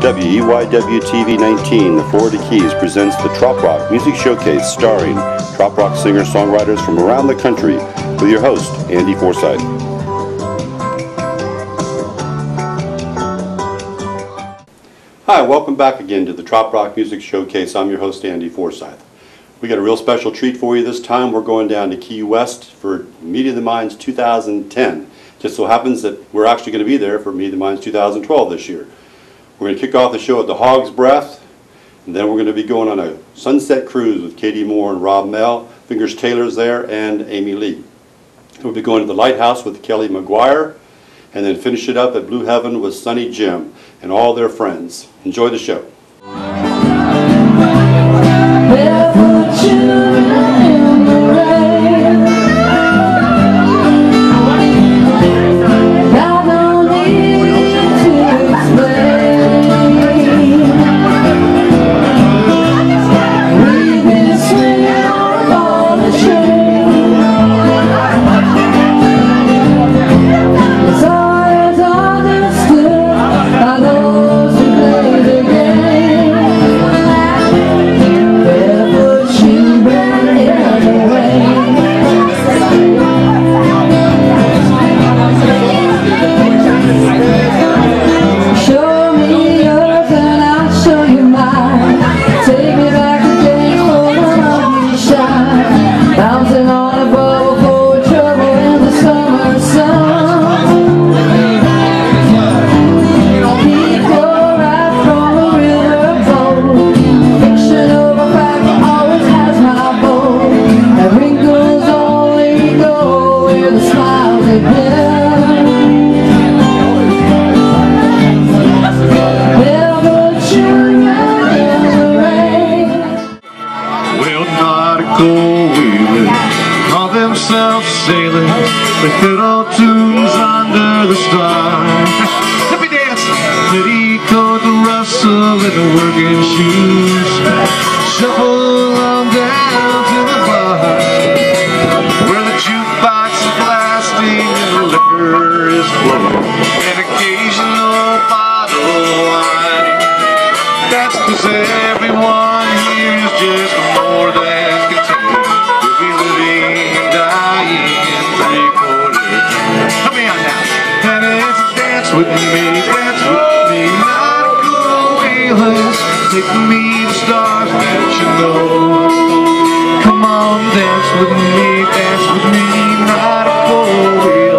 WEYW TV 19, the Florida Keys, presents the Trop Rock Music Showcase starring Trop Rock singer-songwriters from around the country with your host, Andy Forsyth. Hi, welcome back again to the Trop Rock Music Showcase. I'm your host, Andy Forsyth. We got a real special treat for you this time. We're going down to Key West for Meeting of the Minds 2010. Just so happens that we're actually going to be there for of the Minds 2012 this year. We're going to kick off the show at the Hog's Breath, and then we're going to be going on a sunset cruise with Katie Moore and Rob Mehl. Fingers Taylor's there, and Amy Lee. We'll be going to the Lighthouse with Kelly McGuire, and then finish it up at Blue Heaven with Sunny Jim and all their friends. Enjoy the show. go wheeling, call themselves sailing. They fit all tunes under the stars. Let me dance. Pretty coat rustle in working shoes. Shuffle on down to the bar, where the jukebox is blasting and the liquor is flowing. An occasional bottle of wine. That's the same. With me, dance with me, not go easy. Take the leave stars that you know Come on, dance with me, dance with me, not a four wheel.